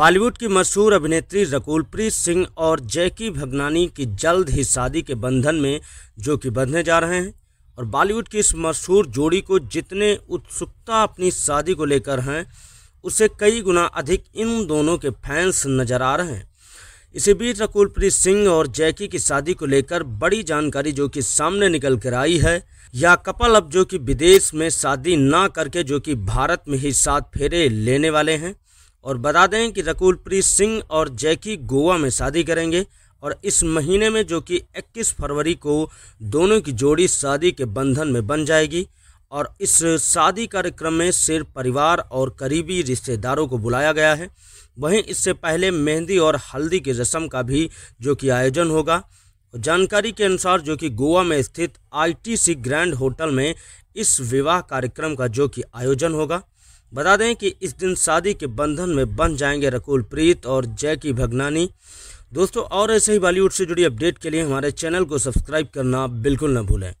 बॉलीवुड की मशहूर अभिनेत्री रकुलप्रीत सिंह और जैकी भगनानी की जल्द ही शादी के बंधन में जो कि बंधने जा रहे हैं और बॉलीवुड की इस मशहूर जोड़ी को जितने उत्सुकता अपनी शादी को लेकर हैं, उसे कई गुना अधिक इन दोनों के फैंस नज़र आ रहे हैं। इसी बीच रकुलप्रीत सिंह और जैकी की शादी को लेकर बड़ी जानकारी जो कि सामने निकल कर आई है, या कपल अब जो कि विदेश में शादी ना करके जो कि भारत में ही सात फेरे लेने वाले हैं। और बता दें कि रकुलप्रीत सिंह और जैकी गोवा में शादी करेंगे और इस महीने में जो कि 21 फरवरी को दोनों की जोड़ी शादी के बंधन में बन जाएगी और इस शादी कार्यक्रम में सिर्फ़ परिवार और करीबी रिश्तेदारों को बुलाया गया है। वहीं इससे पहले मेहंदी और हल्दी की रस्म का भी जो कि आयोजन होगा। जानकारी के अनुसार जो कि गोवा में स्थित आईटीसी ग्रैंड होटल में इस विवाह कार्यक्रम का जो कि आयोजन होगा। बता दें कि इस दिन शादी के बंधन में बन जाएँगे रकुल, प्रीत और जैकी भगनानी। दोस्तों, और ऐसे ही बॉलीवुड से जुड़ी अपडेट के लिए हमारे चैनल को सब्सक्राइब करना बिल्कुल न भूलें।